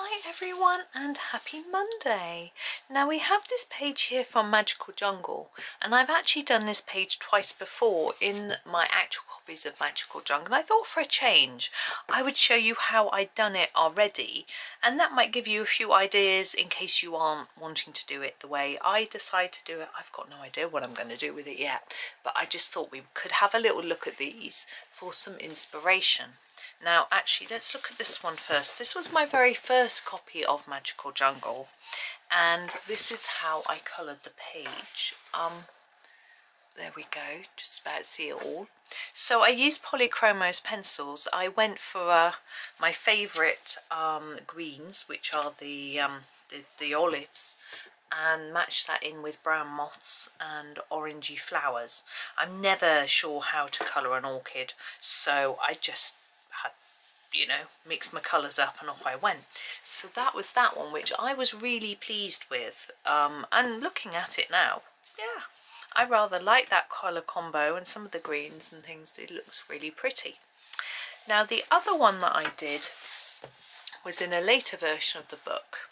Hi everyone and happy Monday. Now we have this page here from Magical Jungle and I've actually done this page twice before in my actual copies of Magical Jungle and I thought for a change I would show you how I'd done it already and that might give you a few ideas in case you aren't wanting to do it the way I decide to do it. I've got no idea what I'm going to do with it yet but I just thought we could have a little look at these for some inspiration. Now, actually, let's look at this one first. This was my very first copy of Magical Jungle, and this is how I coloured the page. Um, there we go, just about see it all. So I used Polychromos pencils. I went for uh, my favourite um, greens, which are the, um, the, the olives, and matched that in with brown moths and orangey flowers. I'm never sure how to colour an orchid, so I just you know, mix my colours up and off I went. So that was that one, which I was really pleased with. Um, and looking at it now, yeah, I rather like that colour combo and some of the greens and things, it looks really pretty. Now the other one that I did was in a later version of the book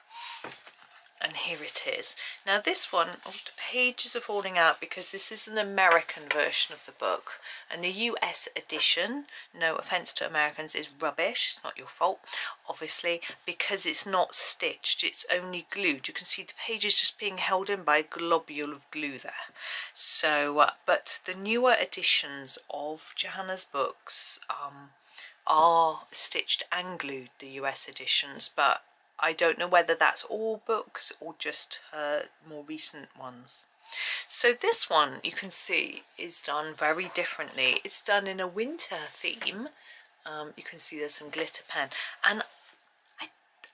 and here it is. Now this one, oh, the pages are falling out because this is an American version of the book and the US edition, no offence to Americans, is rubbish, it's not your fault, obviously, because it's not stitched, it's only glued. You can see the pages just being held in by a globule of glue there. So, uh, but the newer editions of Johanna's books um, are stitched and glued, the US editions, but I don't know whether that's all books or just her more recent ones. So this one you can see is done very differently. It's done in a winter theme. Um, you can see there's some glitter pen and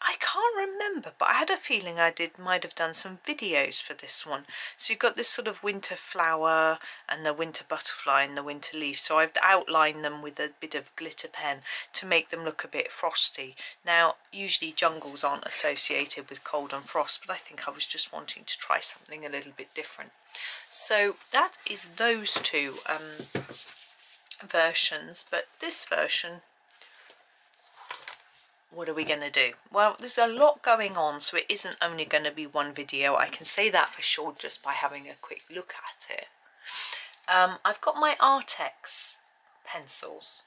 I can't remember, but I had a feeling I did might have done some videos for this one. So you've got this sort of winter flower and the winter butterfly and the winter leaf. So I've outlined them with a bit of glitter pen to make them look a bit frosty. Now, usually jungles aren't associated with cold and frost, but I think I was just wanting to try something a little bit different. So that is those two um, versions, but this version what are we going to do? Well, there's a lot going on, so it isn't only going to be one video. I can say that for sure just by having a quick look at it. Um, I've got my Arrtx pencils.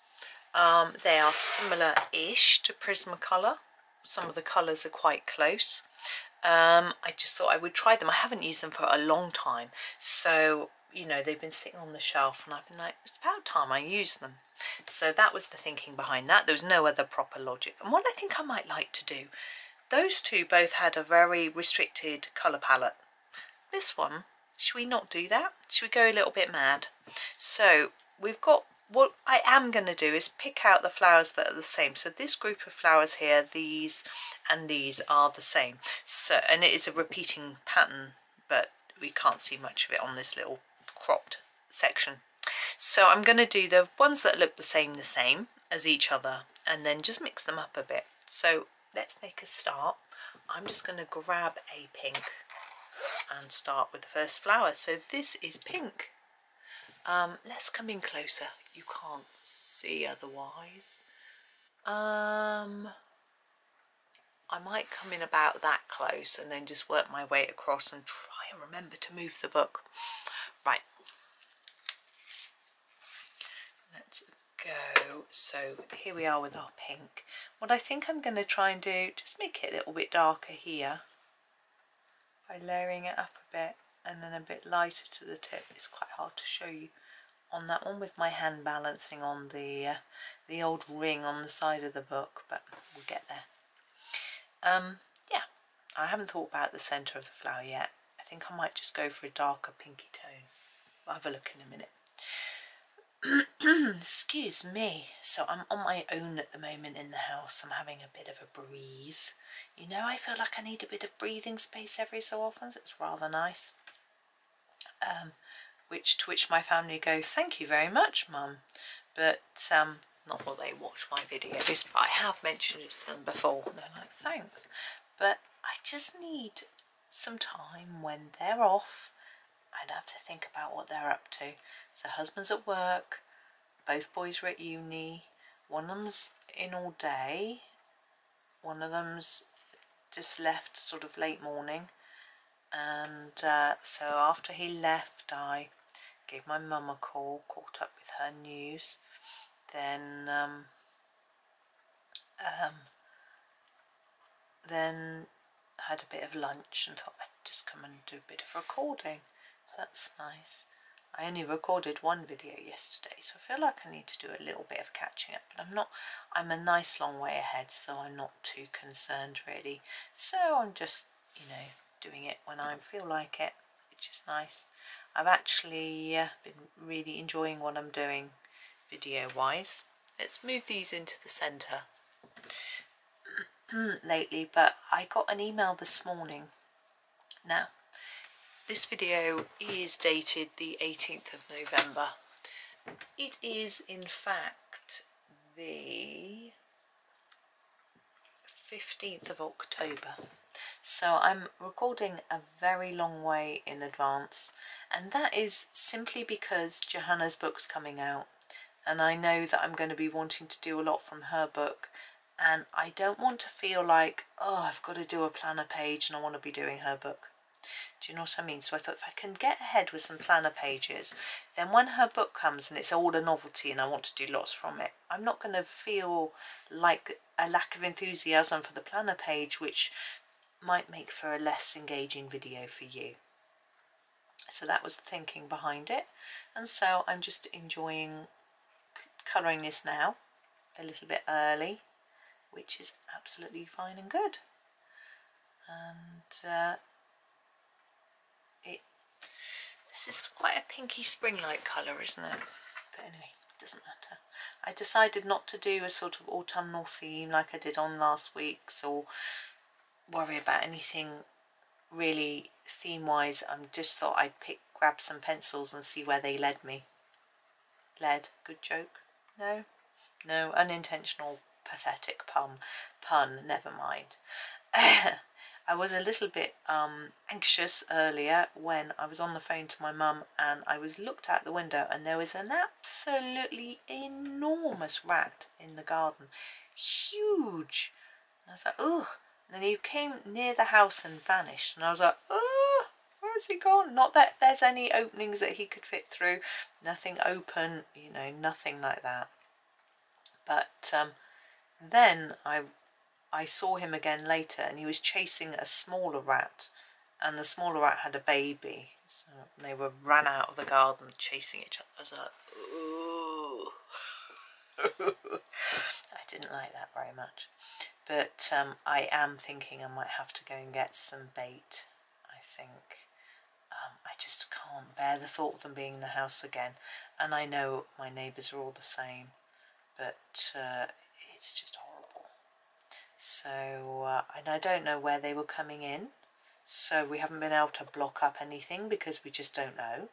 Um, they are similar-ish to Prismacolor. Some of the colours are quite close. Um, I just thought I would try them. I haven't used them for a long time, so, you know, they've been sitting on the shelf and I've been like, it's about time I use them. So that was the thinking behind that. There was no other proper logic. And what I think I might like to do, those two both had a very restricted colour palette. This one, should we not do that? Should we go a little bit mad? So we've got, what I am going to do is pick out the flowers that are the same. So this group of flowers here, these and these are the same. So, and it is a repeating pattern, but we can't see much of it on this little cropped section. So I'm going to do the ones that look the same the same as each other and then just mix them up a bit. So let's make a start. I'm just going to grab a pink and start with the first flower. So this is pink. Um, let's come in closer. You can't see otherwise. Um, I might come in about that close and then just work my way across and try and remember to move the book. Right, Let's go. So here we are with our pink. What I think I'm going to try and do, just make it a little bit darker here by layering it up a bit and then a bit lighter to the tip. It's quite hard to show you on that one with my hand balancing on the uh, the old ring on the side of the book, but we'll get there. Um, yeah, I haven't thought about the centre of the flower yet. I think I might just go for a darker pinky tone. I'll have a look in a minute. Excuse me. So I'm on my own at the moment in the house. I'm having a bit of a breathe. You know, I feel like I need a bit of breathing space every so often. So it's rather nice. Um, which to which my family go, thank you very much, mum. But um, not while they watch my videos, but I have mentioned it to them before. And they're like, thanks. But I just need some time when they're off I'd have to think about what they're up to. So husband's at work, both boys are at uni, one of them's in all day, one of them's just left sort of late morning and uh, so after he left I gave my mum a call, caught up with her news, then um, um, then had a bit of lunch and thought I'd just come and do a bit of recording. That's nice. I only recorded one video yesterday, so I feel like I need to do a little bit of catching up, but I'm not, I'm a nice long way ahead, so I'm not too concerned really. So I'm just, you know, doing it when I feel like it, which is nice. I've actually uh, been really enjoying what I'm doing video wise. Let's move these into the centre lately, but I got an email this morning. Now, this video is dated the 18th of November. It is in fact the 15th of October. So I'm recording a very long way in advance and that is simply because Johanna's book's coming out and I know that I'm going to be wanting to do a lot from her book and I don't want to feel like, oh, I've got to do a planner page and I want to be doing her book. Do you know what I mean? So I thought if I can get ahead with some planner pages, then when her book comes and it's all a novelty and I want to do lots from it, I'm not going to feel like a lack of enthusiasm for the planner page, which might make for a less engaging video for you. So that was the thinking behind it. And so I'm just enjoying colouring this now a little bit early, which is absolutely fine and good. And uh, it this is quite a pinky spring-like colour, isn't it? But anyway, it doesn't matter. I decided not to do a sort of autumnal theme like I did on last week's or worry about anything really theme-wise. I just thought I'd pick, grab some pencils and see where they led me. Led, good joke? No? No, unintentional, pathetic pun. Pun, never mind. I was a little bit um, anxious earlier when I was on the phone to my mum and I was looked out the window and there was an absolutely enormous rat in the garden. Huge. And I was like, ugh. And then he came near the house and vanished. And I was like, oh, where's he gone? Not that there's any openings that he could fit through. Nothing open, you know, nothing like that. But um, then I I saw him again later and he was chasing a smaller rat and the smaller rat had a baby. So they were ran out of the garden chasing each other. I was like, I didn't like that very much. But um, I am thinking I might have to go and get some bait, I think. Um, I just can't bear the thought of them being in the house again. And I know my neighbours are all the same, but uh, it's just. So, uh, and I don't know where they were coming in. So we haven't been able to block up anything because we just don't know.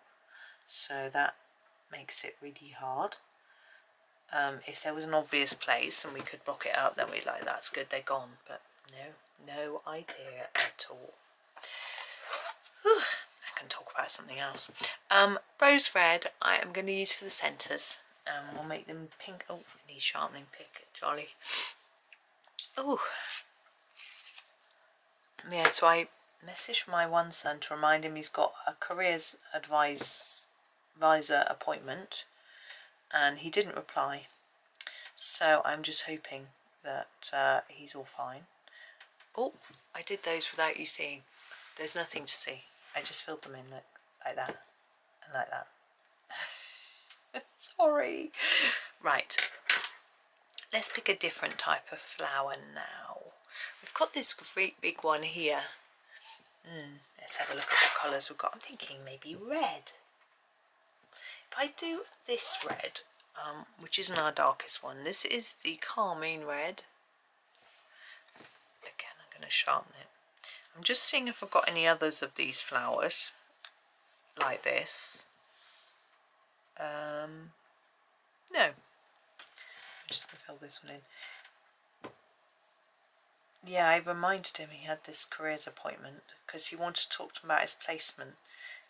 So that makes it really hard. Um, if there was an obvious place and we could block it up, then we'd like, that's good, they're gone. But no, no idea at all. Whew, I can talk about something else. Um, rose red I am going to use for the centres. Um, we'll make them pink. Oh, I need sharpening pick, jolly. Oh. Yeah, so I messaged my one son to remind him he's got a careers advise, advisor appointment and he didn't reply. So I'm just hoping that uh, he's all fine. Oh, I did those without you seeing. There's nothing to see. I just filled them in like, like that and like that. Sorry. Right, let's pick a different type of flower now. We've got this great big one here. Mm, let's have a look at what colours we've got. I'm thinking maybe red. If I do this red, um, which isn't our darkest one, this is the carmine red. Again, I'm going to sharpen it. I'm just seeing if I've got any others of these flowers, like this. Um, no, just going to fill this one in. Yeah, I reminded him he had this careers appointment because he wanted to talk to him about his placement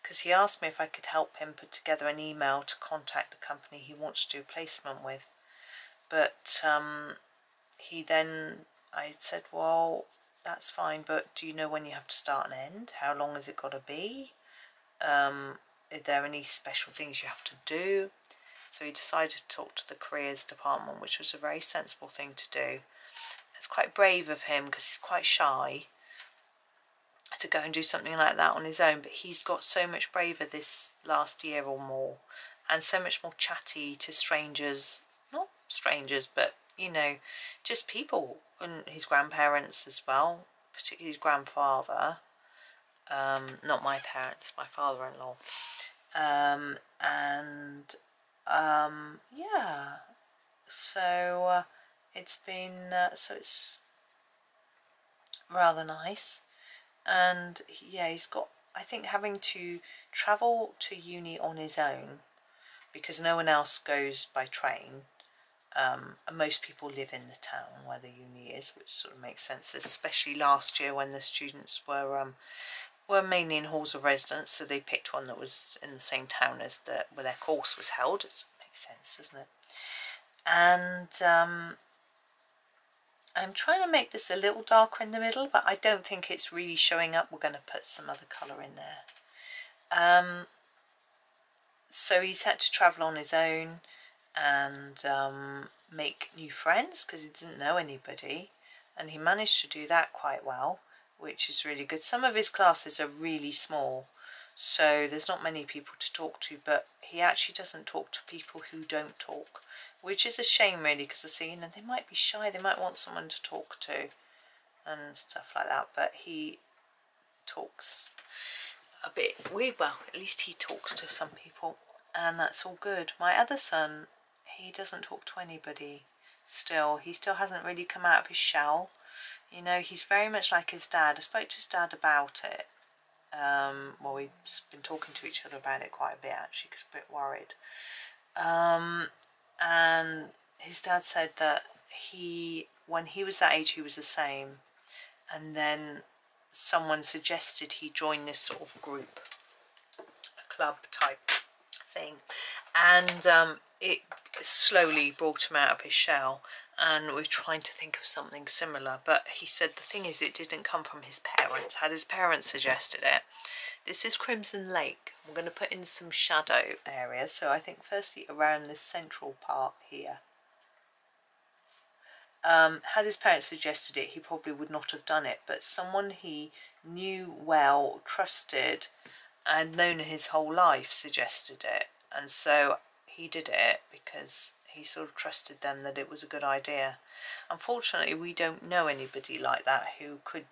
because he asked me if I could help him put together an email to contact the company he wants to do placement with. But um, he then, I said, well, that's fine, but do you know when you have to start and end? How long has it got to be? Um, are there any special things you have to do? So he decided to talk to the careers department, which was a very sensible thing to do. It's quite brave of him because he's quite shy to go and do something like that on his own, but he's got so much braver this last year or more and so much more chatty to strangers, not strangers, but you know, just people and his grandparents as well, particularly his grandfather. Um, not my parents, my father-in-law. Um, and um, yeah, so uh, it's been uh, so it's rather nice, and yeah, he's got. I think having to travel to uni on his own because no one else goes by train um, and most people live in the town where the uni is, which sort of makes sense, especially last year when the students were um, were mainly in halls of residence, so they picked one that was in the same town as the where their course was held. It makes sense, doesn't it? And um, I'm trying to make this a little darker in the middle, but I don't think it's really showing up. We're going to put some other colour in there. Um, so he's had to travel on his own and um, make new friends because he didn't know anybody and he managed to do that quite well which is really good. Some of his classes are really small so there's not many people to talk to but he actually doesn't talk to people who don't talk which is a shame really because I see you know they might be shy they might want someone to talk to and stuff like that but he talks a bit weird well at least he talks to some people and that's all good my other son he doesn't talk to anybody still. He still hasn't really come out of his shell. You know, he's very much like his dad. I spoke to his dad about it. Um, well, we've been talking to each other about it quite a bit actually because a bit worried. Um, and his dad said that he, when he was that age, he was the same. And then someone suggested he join this sort of group, a club type thing. And um, it slowly brought him out of his shell and we're trying to think of something similar but he said the thing is it didn't come from his parents. Had his parents suggested it? This is Crimson Lake. We're going to put in some shadow areas so I think firstly around this central part here. Um, had his parents suggested it he probably would not have done it but someone he knew well trusted and known his whole life suggested it. And so he did it because he sort of trusted them that it was a good idea. Unfortunately, we don't know anybody like that who could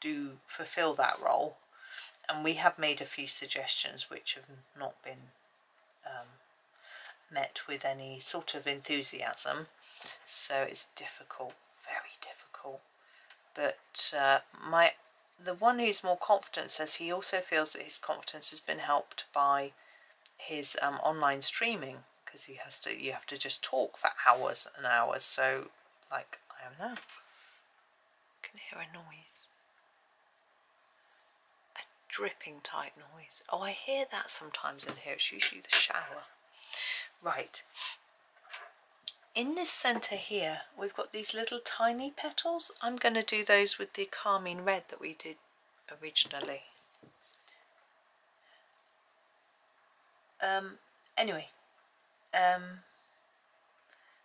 do fulfill that role, and we have made a few suggestions which have not been um, met with any sort of enthusiasm. So it's difficult, very difficult. But uh, my the one who's more confident says he also feels that his confidence has been helped by his um, online streaming because he has to you have to just talk for hours and hours. So like I am now. I can hear a noise. A dripping tight noise. Oh I hear that sometimes in here. It's usually the shower. Right. In this centre here we've got these little tiny petals. I'm going to do those with the carmine red that we did originally. Um, anyway, um,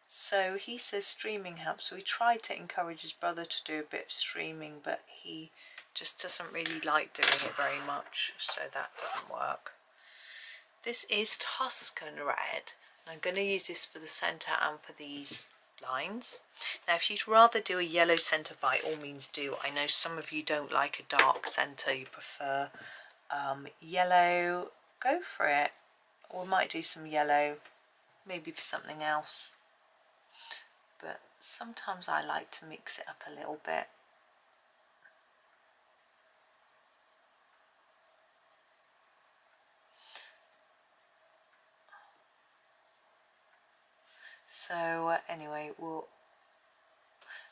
so he says streaming helps. We tried to encourage his brother to do a bit of streaming, but he just doesn't really like doing it very much, so that doesn't work. This is Tuscan red. And I'm going to use this for the centre and for these lines. Now if you'd rather do a yellow centre by all means do. I know some of you don't like a dark centre, you prefer um, yellow, go for it we might do some yellow maybe for something else but sometimes I like to mix it up a little bit so uh, anyway we'll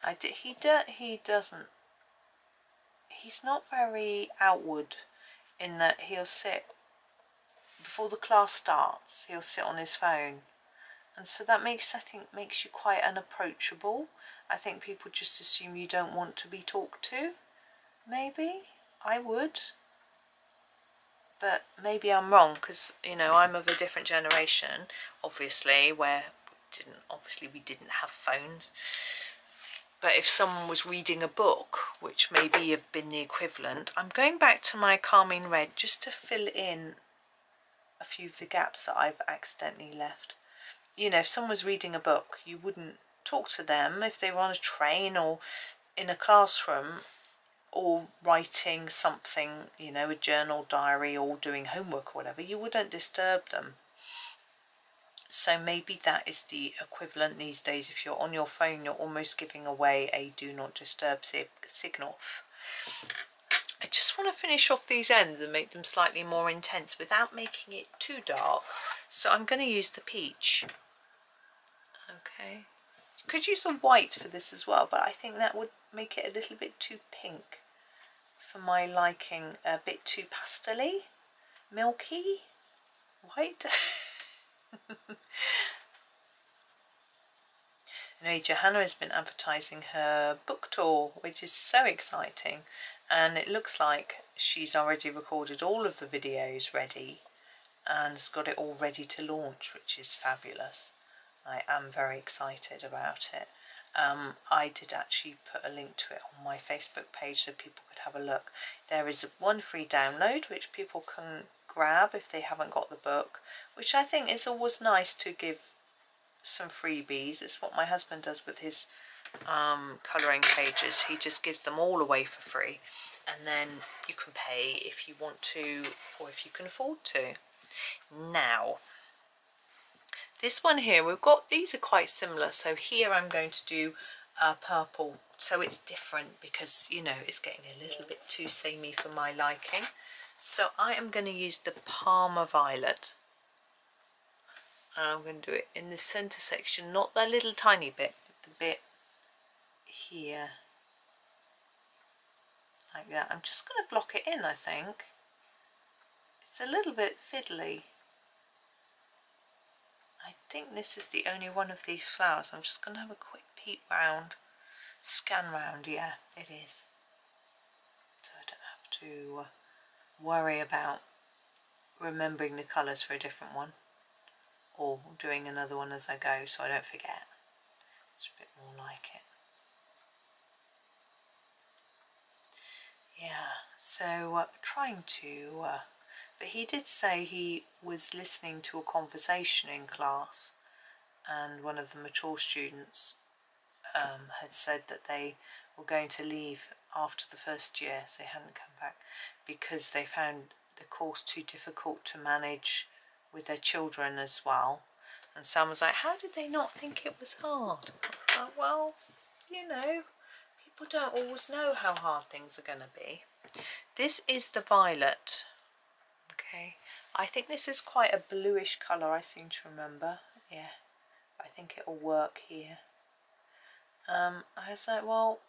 I did, he do, he doesn't he's not very outward in that he'll sit before the class starts, he'll sit on his phone. And so that makes, I think, makes you quite unapproachable. I think people just assume you don't want to be talked to. maybe I would but maybe I'm wrong because you know I'm of a different generation obviously where we didn't obviously we didn't have phones but if someone was reading a book which maybe have been the equivalent I'm going back to my Carmine Red just to fill in a few of the gaps that I've accidentally left you know if someone was reading a book you wouldn't talk to them if they were on a train or in a classroom or writing something, you know, a journal, diary, or doing homework or whatever, you wouldn't disturb them. So maybe that is the equivalent these days. If you're on your phone, you're almost giving away a do not disturb signal. I just want to finish off these ends and make them slightly more intense without making it too dark. So I'm going to use the peach. Okay. Could use a white for this as well, but I think that would make it a little bit too pink for my liking, a bit too pastely, milky, white. anyway, Johanna has been advertising her book tour, which is so exciting. And it looks like she's already recorded all of the videos ready and has got it all ready to launch, which is fabulous. I am very excited about it. Um, I did actually put a link to it on my Facebook page so people could have a look. There is one free download which people can grab if they haven't got the book, which I think is always nice to give some freebies. It's what my husband does with his um, colouring pages. He just gives them all away for free and then you can pay if you want to or if you can afford to. Now, this one here, we've got, these are quite similar. So here I'm going to do uh, purple. So it's different because, you know, it's getting a little bit too samey for my liking. So I am going to use the Parma Violet. And I'm going to do it in the centre section, not that little tiny bit, but the bit here. Like that. I'm just going to block it in, I think. It's a little bit fiddly. Think this is the only one of these flowers. I'm just going to have a quick peep round, scan round. Yeah, it is. So I don't have to uh, worry about remembering the colours for a different one or doing another one as I go so I don't forget. It's a bit more like it. Yeah, so uh, trying to uh, but he did say he was listening to a conversation in class and one of the mature students um, had said that they were going to leave after the first year, so they hadn't come back, because they found the course too difficult to manage with their children as well. And Sam was like, how did they not think it was hard? Like, well, you know, people don't always know how hard things are going to be. This is the violet okay. I think this is quite a bluish colour I seem to remember. Yeah I think it'll work here. Um, I was like well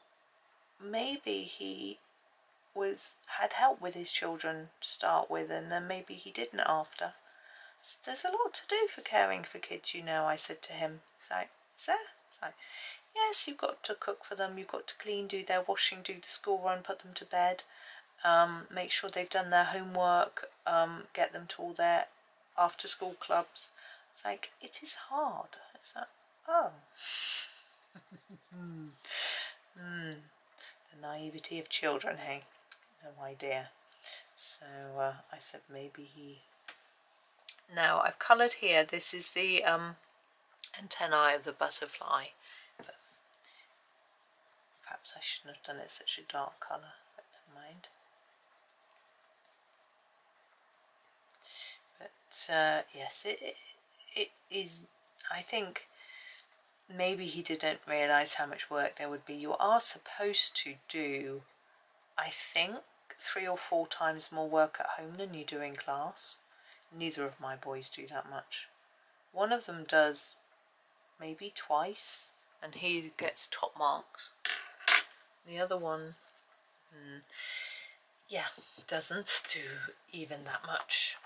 maybe he was had help with his children to start with and then maybe he didn't after. There's a lot to do for caring for kids you know I said to him. It's like is there? It's like yes you've got to cook for them. You've got to clean do their washing do the school run put them to bed um, make sure they've done their homework, um, get them to all their after school clubs. It's like, it is hard. It's like, oh. mm. The naivety of children, hey? No idea. So uh, I said maybe he... Now I've coloured here, this is the um, antennae of the butterfly. But perhaps I shouldn't have done it such a dark colour, but never mind. Uh, yes, it, it, is, I think maybe he didn't realise how much work there would be. You are supposed to do, I think, three or four times more work at home than you do in class. Neither of my boys do that much. One of them does maybe twice and he gets top marks. The other one, hmm, yeah, doesn't do even that much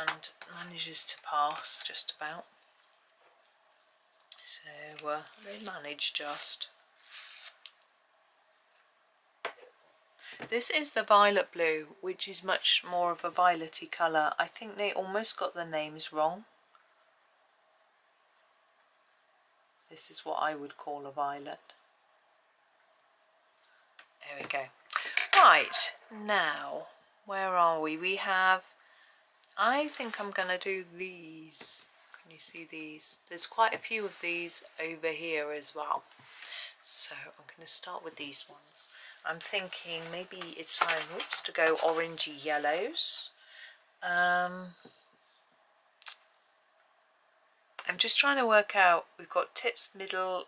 and manages to pass just about. So uh, they manage just. This is the violet blue, which is much more of a violety colour. I think they almost got the names wrong. This is what I would call a violet. There we go. Right, now, where are we? We have, I think I'm going to do these. Can you see these? There's quite a few of these over here as well. So I'm going to start with these ones. I'm thinking maybe it's time whoops, to go orangey yellows. Um, I'm just trying to work out, we've got tips, middle,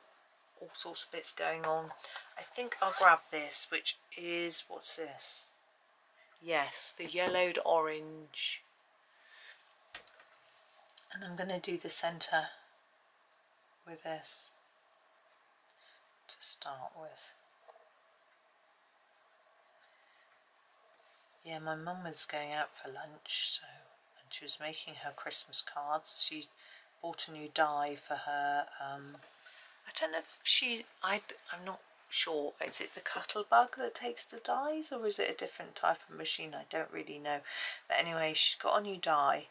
all sorts of bits going on. I think I'll grab this, which is, what's this? Yes, the yellowed orange. And I'm going to do the centre with this to start with. Yeah, my mum was going out for lunch, so and she was making her Christmas cards. She bought a new die for her. Um, I don't know if she. I. I'm not sure. Is it the Cuttlebug that takes the dies, or is it a different type of machine? I don't really know. But anyway, she's got a new die,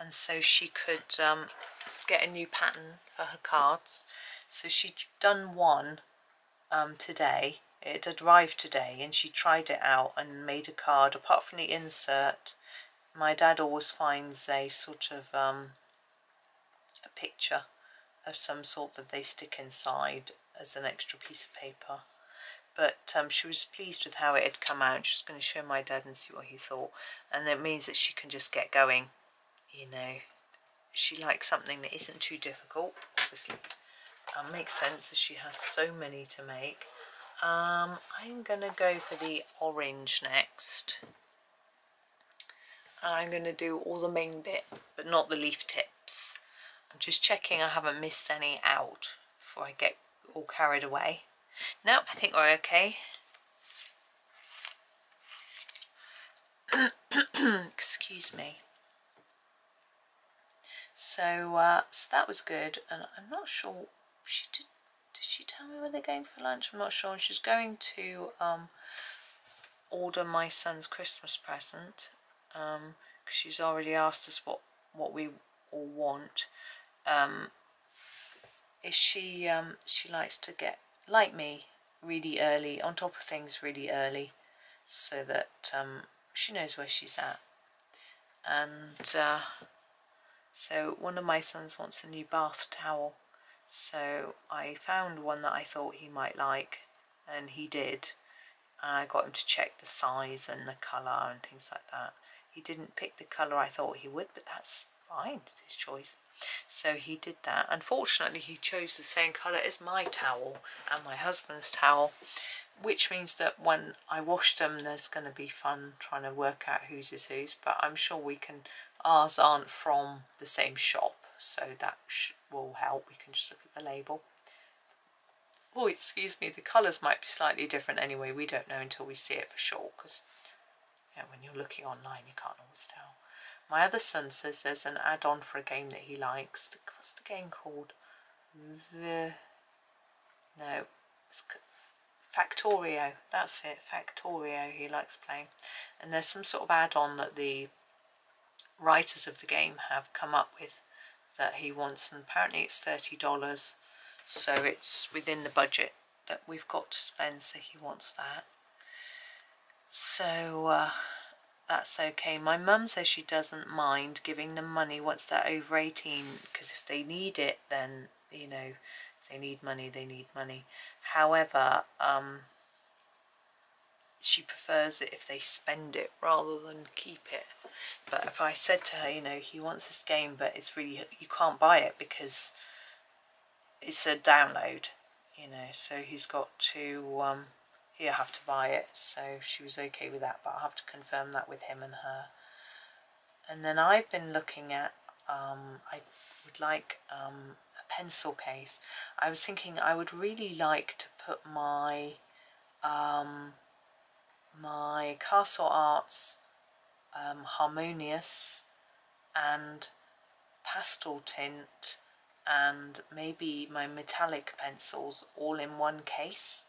and so she could um, get a new pattern for her cards. So she'd done one um, today. It had arrived today, and she tried it out and made a card. Apart from the insert, my dad always finds a sort of um, a picture of some sort that they stick inside as an extra piece of paper. But um, she was pleased with how it had come out. She was going to show my dad and see what he thought. And it means that she can just get going, you know. She likes something that isn't too difficult, obviously. Um, makes sense as she has so many to make. Um, I'm going to go for the orange next. I'm going to do all the main bit, but not the leaf tips. I'm just checking I haven't missed any out before I get all carried away. No, I think we're okay. Excuse me. So, uh, so that was good, and I'm not sure she did. Did she tell me where they're going for lunch? I'm not sure. And she's going to um, order my son's Christmas present because um, she's already asked us what what we all want um, is she um, she likes to get like me really early on top of things really early so that um, she knows where she's at and uh, so one of my sons wants a new bath towel so I found one that I thought he might like and he did and I got him to check the size and the colour and things like that he didn't pick the colour I thought he would but that's fine it's his choice so he did that. Unfortunately, he chose the same colour as my towel and my husband's towel, which means that when I wash them, there's going to be fun trying to work out whose is whose. But I'm sure we can, ours aren't from the same shop, so that will help. We can just look at the label. Oh, excuse me, the colours might be slightly different anyway. We don't know until we see it for sure, because when you're looking online, you can't always tell. My other son says there's an add-on for a game that he likes. What's the game called? The no, It's Factorio. That's it, Factorio. He likes playing, and there's some sort of add-on that the writers of the game have come up with that he wants, and apparently it's thirty dollars. So it's within the budget that we've got to spend. So he wants that. So. Uh, that's okay. My mum says she doesn't mind giving them money once they're over 18 because if they need it then, you know, they need money, they need money. However, um, she prefers it if they spend it rather than keep it. But if I said to her, you know, he wants this game but it's really, you can't buy it because it's a download, you know, so he's got to um, he'll have to buy it. So she was okay with that but I'll have to confirm that with him and her. And then I've been looking at um, I would like um, a pencil case. I was thinking I would really like to put my um, my Castle Arts um, Harmonious and pastel tint and maybe my metallic pencils all in one case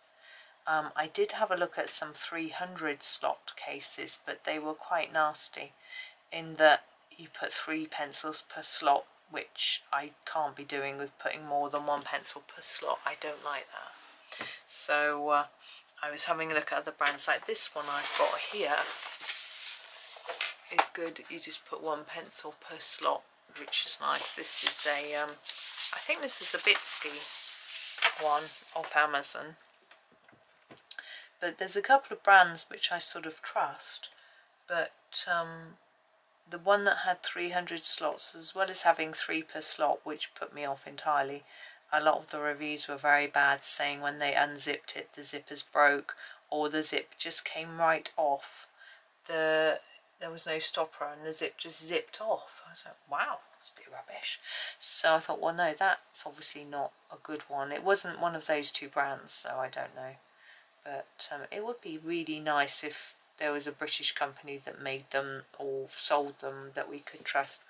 Um, I did have a look at some 300 slot cases, but they were quite nasty in that you put three pencils per slot, which I can't be doing with putting more than one pencil per slot. I don't like that. So uh, I was having a look at other brands like this one I've got here is good. You just put one pencil per slot, which is nice. This is a, um, I think this is a Bitsky one off Amazon. But there's a couple of brands which I sort of trust, but um, the one that had 300 slots, as well as having three per slot, which put me off entirely, a lot of the reviews were very bad, saying when they unzipped it, the zippers broke, or the zip just came right off. The there was no stopper and the zip just zipped off. I was like, wow, it's a bit rubbish. So I thought, well, no, that's obviously not a good one. It wasn't one of those two brands, so I don't know. But um, it would be really nice if there was a British company that made them or sold them that we could trust.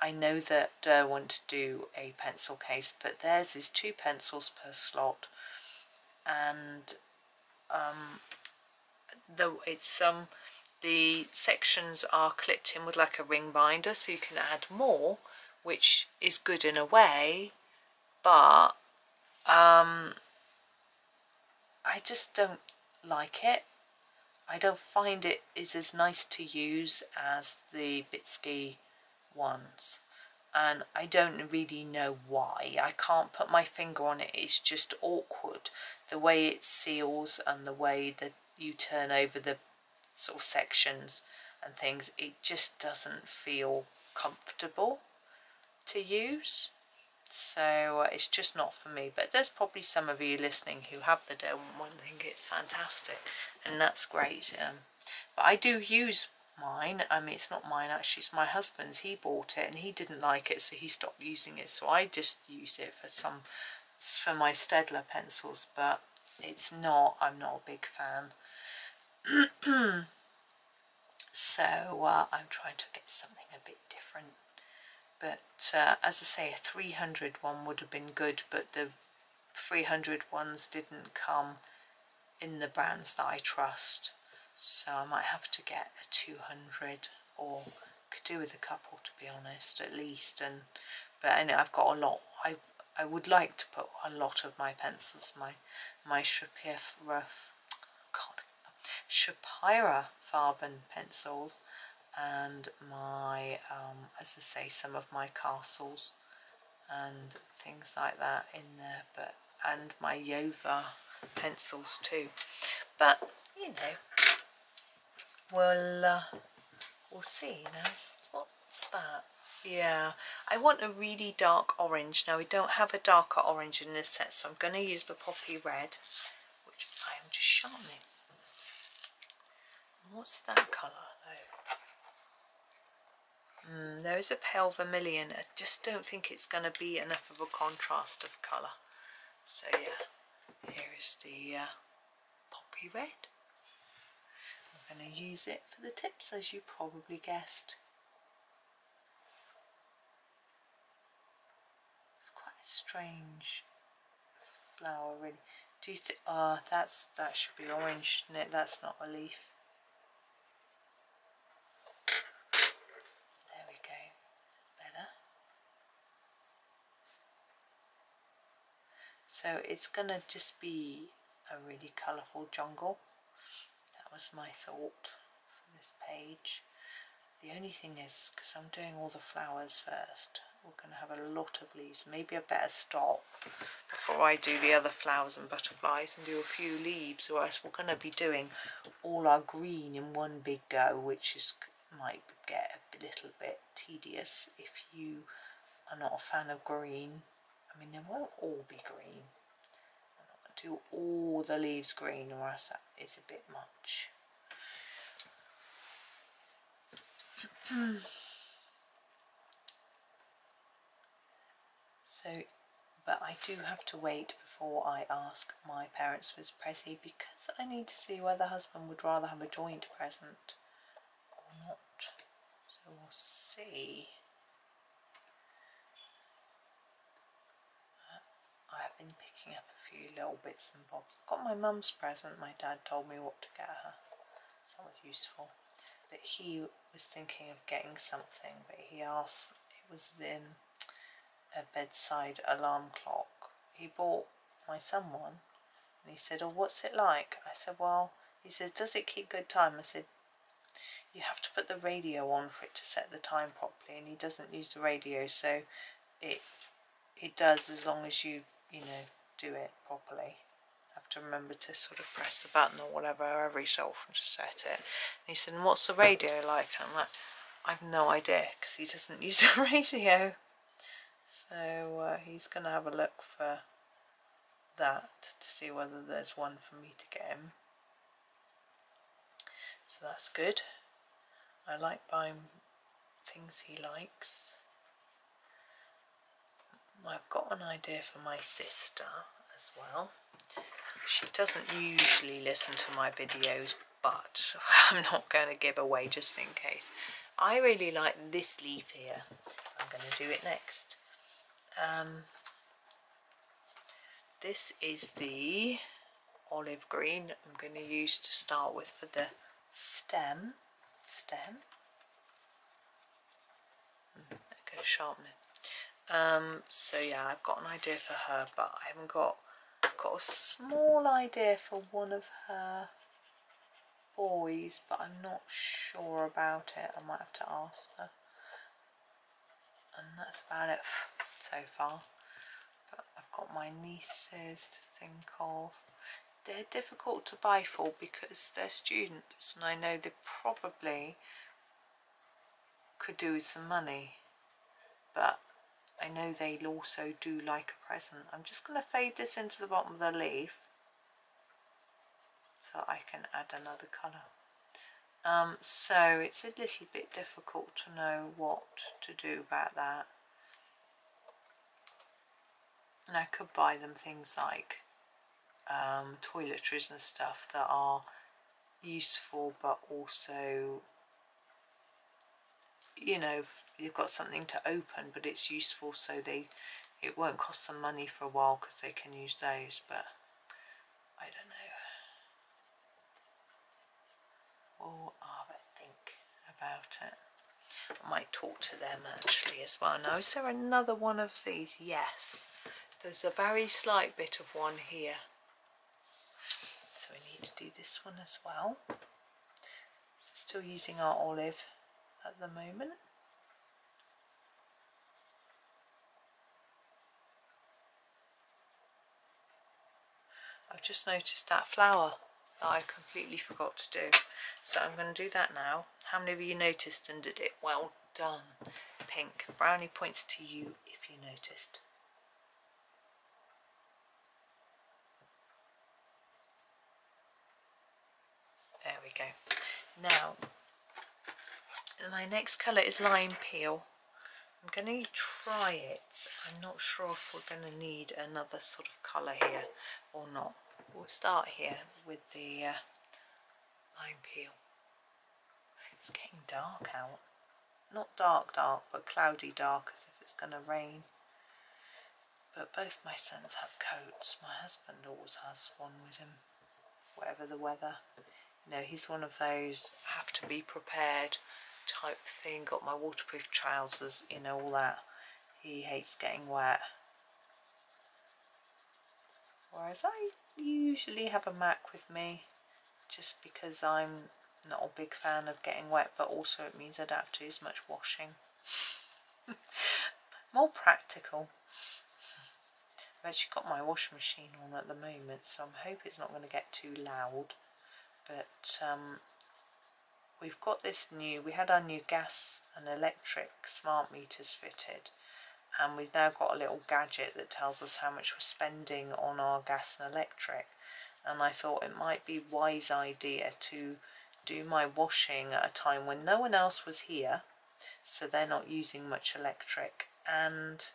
I know that Derwent to do a pencil case, but theirs is two pencils per slot, and um, though it's um the sections are clipped in with like a ring binder, so you can add more, which is good in a way, but um, I just don't like it. I don't find it is as nice to use as the Bitsky ones and I don't really know why. I can't put my finger on it, it's just awkward. The way it seals and the way that you turn over the sort of sections and things, it just doesn't feel comfortable to use. So uh, it's just not for me. But there's probably some of you listening who have the Derwent one and think it's fantastic. And that's great. Um, but I do use mine. I mean, it's not mine actually, it's my husband's. He bought it and he didn't like it, so he stopped using it. So I just use it for some, for my Staedtler pencils, but it's not, I'm not a big fan. so uh, I'm trying to get something a bit. But uh, as I say, a 300 one would have been good, but the 300 ones didn't come in the brands that I trust. So I might have to get a 200 or could do with a couple to be honest at least. And but anyway I've got a lot. I I would like to put a lot of my pencils my my Schpirer God Schpirer Farben pencils and my um, as I say some of my castles and things like that in there but and my Yova pencils too. But you know we'll uh, we'll see now. What's that? Yeah I want a really dark orange. Now we don't have a darker orange in this set so I'm going to use the poppy red which I am just sharpening what's that colour mm, there is a pale vermilion I just don't think it's going to be enough of a contrast of colour so yeah here is the uh, poppy red I'm going to use it for the tips as you probably guessed. It's quite a strange flower really. Do you think, oh that's, that should be orange shouldn't it? That's not a leaf. There we go, better. So it's going to just be a really colourful jungle That was my thought for this page. The only thing is, because I'm doing all the flowers first, we're going to have a lot of leaves. Maybe I better stop before I do the other flowers and butterflies and do a few leaves, or else we're going to be doing all our green in one big go, which is might get a little bit tedious if you are not a fan of green. I mean, they won't all be green, I'm not going to do all the leaves green or else that is a bit much. so, but I do have to wait before I ask my parents for his Prezi because I need to see whether husband would rather have a joint present or not. So we'll see. I have been picking up a few little bits and bobs. I've got my mum's present. My dad told me what to get her. So that was useful. But he was thinking of getting something, but he asked, it was in a bedside alarm clock. He bought my son one and he said, oh, what's it like? I said, well, he says, does it keep good time? I said, you have to put the radio on for it to set the time properly and he doesn't use the radio so it it does as long as you you know do it properly. Have to remember to sort of press the button or whatever every so often to set it. And he said what's the radio like? And I'm like I've no idea because he doesn't use a radio. So uh, he's gonna have a look for that to see whether there's one for me to get him. So that's good. I like buying things he likes. I've got an idea for my sister as well. She doesn't usually listen to my videos, but I'm not going to give away just in case. I really like this leaf here. I'm going to do it next. Um, this is the olive green I'm going to use to start with for the stem stem. Mm, I could sharpen it. Um, so yeah, I've got an idea for her, but I haven't got got a small idea for one of her boys, but I'm not sure about it. I might have to ask her. And that's about it so far. But I've got my nieces to think of they're difficult to buy for because they're students and I know they probably could do with some money but I know they'll also do like a present. I'm just going to fade this into the bottom of the leaf so I can add another colour. Um, so it's a little bit difficult to know what to do about that. And I could buy them things like um, toiletries and stuff that are useful but also you know you've got something to open but it's useful so they it won't cost them money for a while because they can use those but I don't know. We'll have think about it. I might talk to them actually as well. Now is there another one of these? Yes. There's a very slight bit of one here. So we need to do this one as well. So still using our olive at the moment. I've just noticed that flower that I completely forgot to do. So I'm going to do that now. How many of you noticed and did it? Well done pink. Brownie points to you if you noticed. There we go. Now, my next colour is lime peel. I'm going to try it. I'm not sure if we're going to need another sort of colour here or not. We'll start here with the uh, lime peel. It's getting dark out. Not dark dark, but cloudy dark as if it's going to rain. But both my sons have coats. My husband always has one with him, whatever the weather you know he's one of those have to be prepared type thing got my waterproof trousers you know all that. He hates getting wet. Whereas I usually have a Mac with me just because I'm not a big fan of getting wet but also it means I don't have to do as much washing. More practical. I've actually got my washing machine on at the moment so I'm hoping it's not going to get too loud. But um, we've got this new, we had our new gas and electric smart meters fitted and we've now got a little gadget that tells us how much we're spending on our gas and electric. And I thought it might be wise idea to do my washing at a time when no one else was here so they're not using much electric and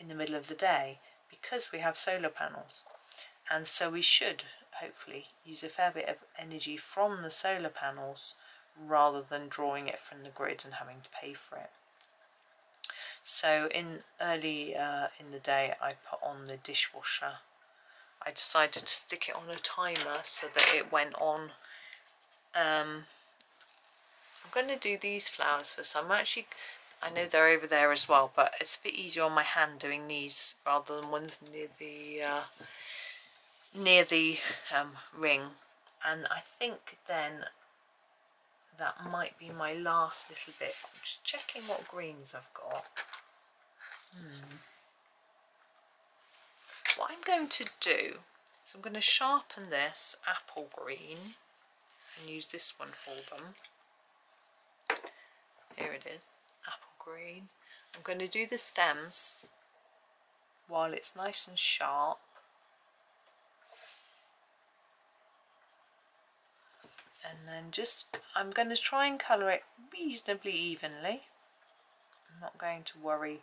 in the middle of the day because we have solar panels. And so we should hopefully use a fair bit of energy from the solar panels rather than drawing it from the grid and having to pay for it. So in early uh, in the day I put on the dishwasher. I decided to stick it on a timer so that it went on. Um, I'm going to do these flowers first. I'm actually I know they're over there as well but it's a bit easier on my hand doing these rather than ones near the uh, near the um, ring. And I think then that might be my last little bit. I'm just checking what greens I've got. Hmm. what I'm going to do is I'm going to sharpen this apple green and use this one for them. Here it is apple green. I'm going to do the stems while it's nice and sharp and then just I'm going to try and colour it reasonably evenly. I'm not going to worry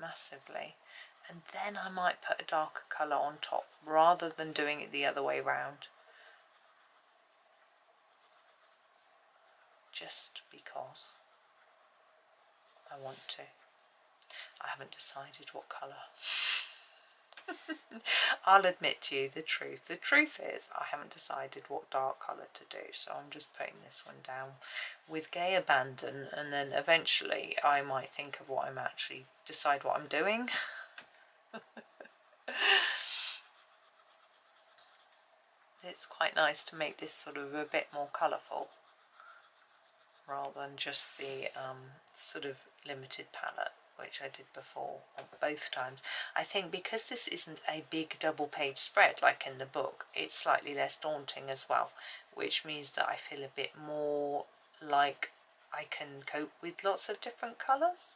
massively. And then I might put a darker colour on top rather than doing it the other way round. Just because I want to. I haven't decided what colour I'll admit to you the truth. The truth is I haven't decided what dark colour to do so I'm just putting this one down with gay abandon and then eventually I might think of what I'm actually decide what I'm doing. it's quite nice to make this sort of a bit more colourful rather than just the um, sort of limited palette which I did before both times. I think because this isn't a big double page spread like in the book, it's slightly less daunting as well, which means that I feel a bit more like I can cope with lots of different colours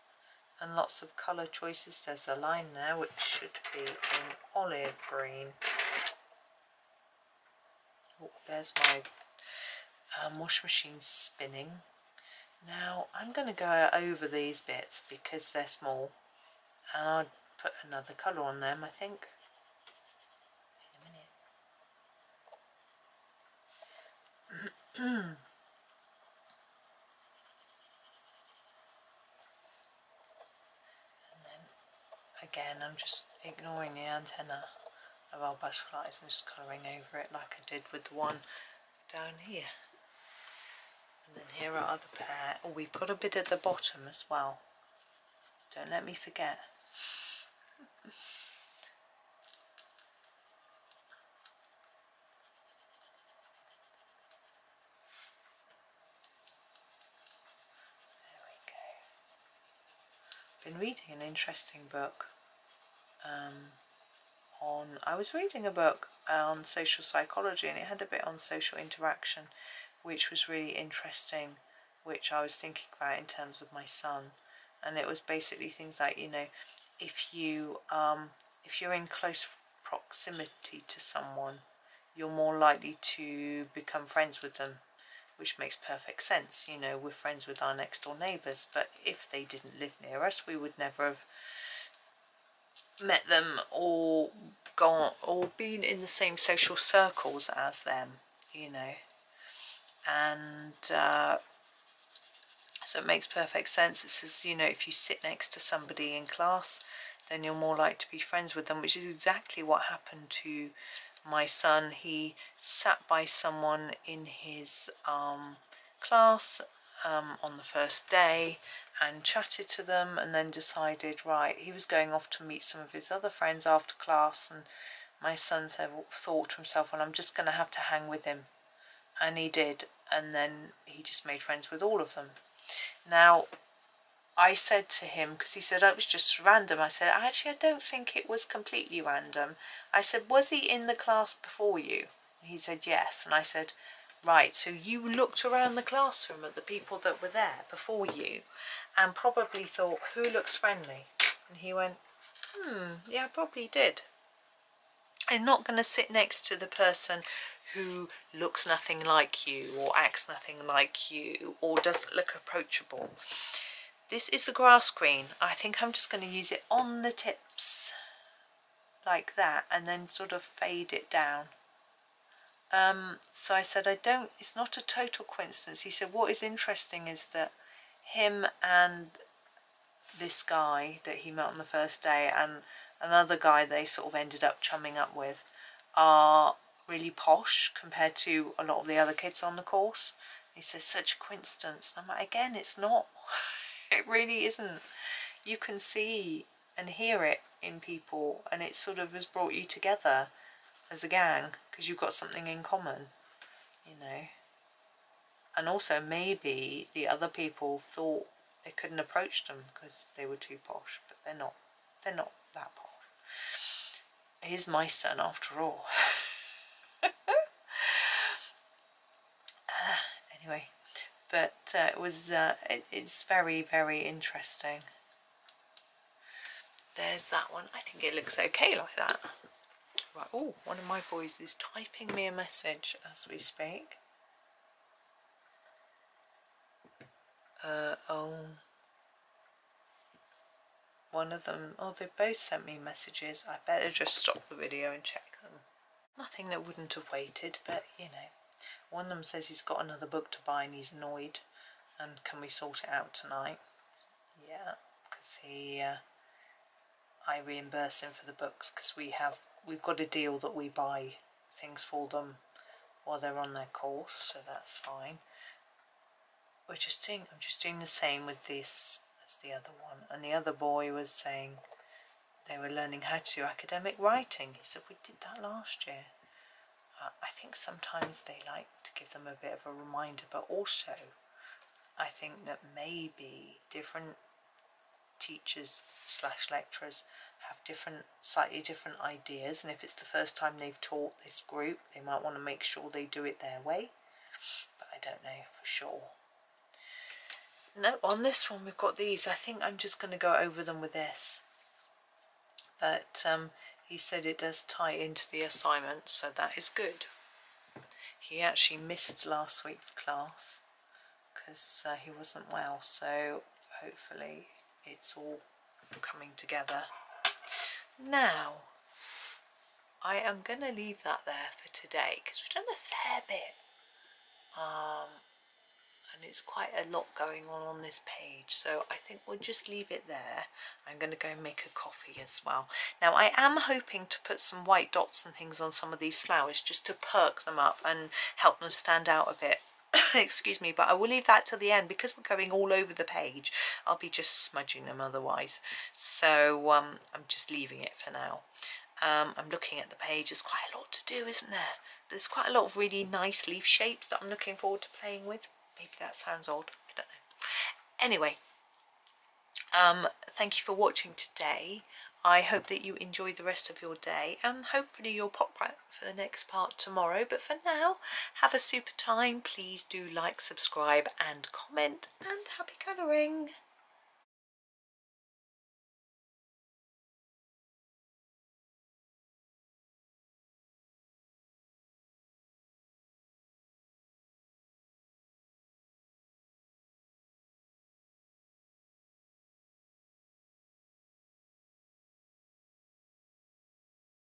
and lots of colour choices. There's a line there which should be in olive green. Oh, there's my um, wash machine spinning now I'm going to go over these bits because they're small and I'll put another colour on them I think. and then again I'm just ignoring the antenna of our butterflies and just colouring over it like I did with the one down here. Then here are other pair. Oh, we've got a bit at the bottom as well. Don't let me forget. There we go. Been reading an interesting book um, on. I was reading a book on social psychology, and it had a bit on social interaction, which was really interesting, which I was thinking about in terms of my son. And it was basically things like, you know, if you um, if you're in close proximity to someone, you're more likely to become friends with them, which makes perfect sense. You know, we're friends with our next door neighbours, but if they didn't live near us, we would never have met them or gone or been in the same social circles as them, you know and uh, so it makes perfect sense. It says, you know, if you sit next to somebody in class, then you're more likely to be friends with them, which is exactly what happened to my son. He sat by someone in his um, class um, on the first day and chatted to them and then decided, right, he was going off to meet some of his other friends after class and my son said, thought to himself, well, I'm just going to have to hang with him and he did and then he just made friends with all of them. Now I said to him because he said it was just random I said actually I don't think it was completely random. I said was he in the class before you? He said yes. And I said right so you looked around the classroom at the people that were there before you and probably thought who looks friendly and he went hmm yeah probably did I'm not going to sit next to the person who looks nothing like you or acts nothing like you or doesn't look approachable. This is the grass green. I think I'm just going to use it on the tips like that and then sort of fade it down. Um, so I said, I don't, it's not a total coincidence. He said, what is interesting is that him and this guy that he met on the first day and another guy they sort of ended up chumming up with are really posh compared to a lot of the other kids on the course. He says, such a coincidence. And I'm like, again, it's not. it really isn't. You can see and hear it in people and it sort of has brought you together as a gang because you've got something in common, you know. And also maybe the other people thought they couldn't approach them because they were too posh, but they're not. They're not that posh. He's my son after all. uh, anyway, but uh, it was uh, it, it's very very interesting. There's that one. I think it looks okay like that. Right. Oh, one of my boys is typing me a message as we speak. Uh, oh. One of them, oh, they both sent me messages. I better just stop the video and check them. Nothing that wouldn't have waited, but you know. One of them says he's got another book to buy and he's annoyed. And can we sort it out tonight? Yeah, because he, uh, I reimburse him for the books because we have, we've got a deal that we buy things for them while they're on their course, so that's fine. We're just doing, I'm just doing the same with this as the other one. And the other boy was saying they were learning how to do academic writing. He said, we did that last year. Uh, I think sometimes they like to give them a bit of a reminder, but also I think that maybe different teachers slash lecturers have different, slightly different ideas. And if it's the first time they've taught this group, they might want to make sure they do it their way. But I don't know for sure. No, on this one we've got these. I think I'm just going to go over them with this. But um, he said it does tie into the assignment, so that is good. He actually missed last week's class because uh, he wasn't well, so hopefully it's all coming together. Now, I am going to leave that there for today because we've done a fair bit. Um, and it's quite a lot going on on this page so I think we'll just leave it there. I'm going to go and make a coffee as well. Now I am hoping to put some white dots and things on some of these flowers just to perk them up and help them stand out a bit. Excuse me but I will leave that to the end because we're going all over the page. I'll be just smudging them otherwise. So um, I'm just leaving it for now. Um, I'm looking at the page. There's quite a lot to do isn't there? There's quite a lot of really nice leaf shapes that I'm looking forward to playing with maybe that sounds odd I don't know anyway um, thank you for watching today I hope that you enjoy the rest of your day and hopefully you'll pop back for the next part tomorrow. But for now, have a super time. Please do like, subscribe and comment and happy colouring.